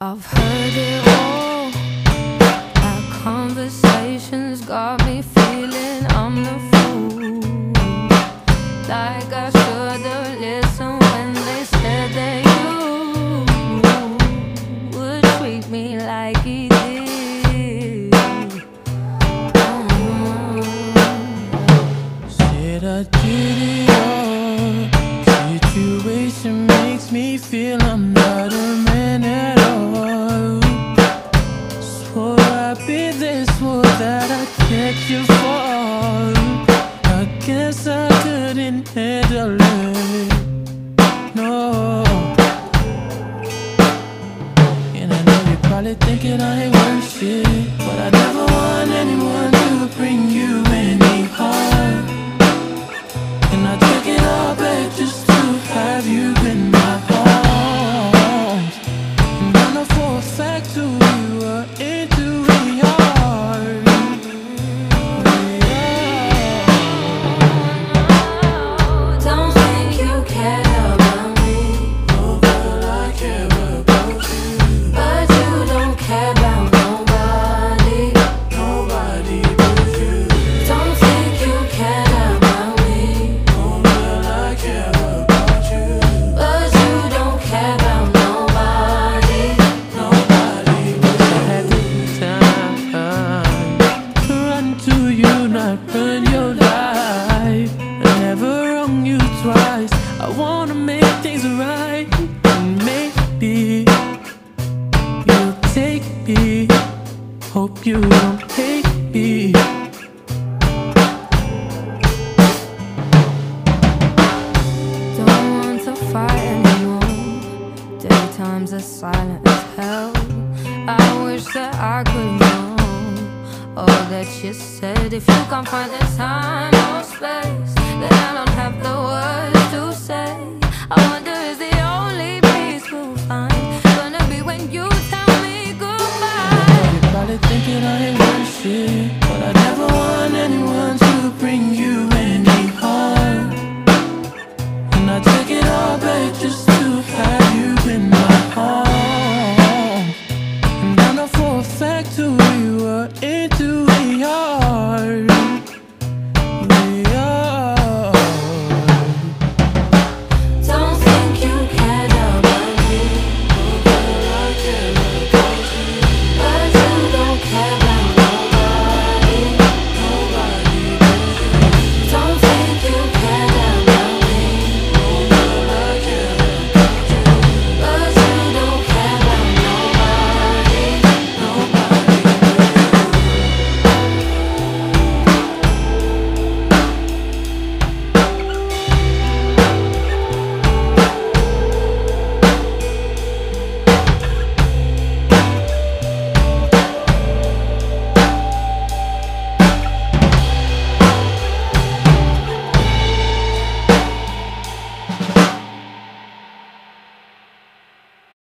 I've heard it all. Our conversations got me feeling. guess I couldn't handle it. No. And I know you're probably thinking I ain't worth it, but I never want anyone to bring you. Hope you don't hate me. Don't want to fight anymore. Daytimes are silent as hell. I wish that I could know all that you said. If you can't find the time or space, then I don't have the. 来乱点乱